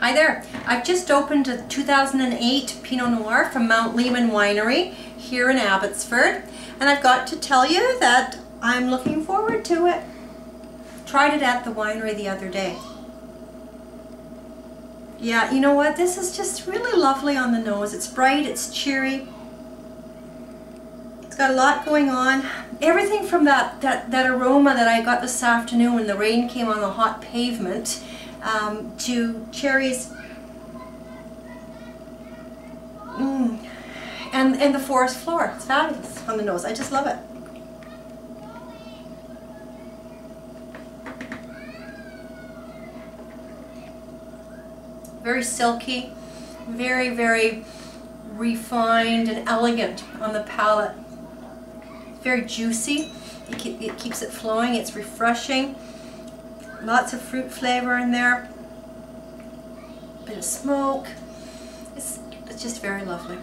Hi there. I've just opened a 2008 Pinot Noir from Mount Lehman Winery here in Abbotsford. And I've got to tell you that I'm looking forward to it. Tried it at the winery the other day. Yeah, you know what? This is just really lovely on the nose. It's bright, it's cheery. It's got a lot going on. Everything from that, that, that aroma that I got this afternoon when the rain came on the hot pavement um, to cherries mm, and, and the forest floor. It's fabulous on the nose. I just love it. Very silky, very, very refined and elegant on the palate. Very juicy. It, it keeps it flowing. It's refreshing. Lots of fruit flavor in there. Bit of smoke. It's, it's just very lovely.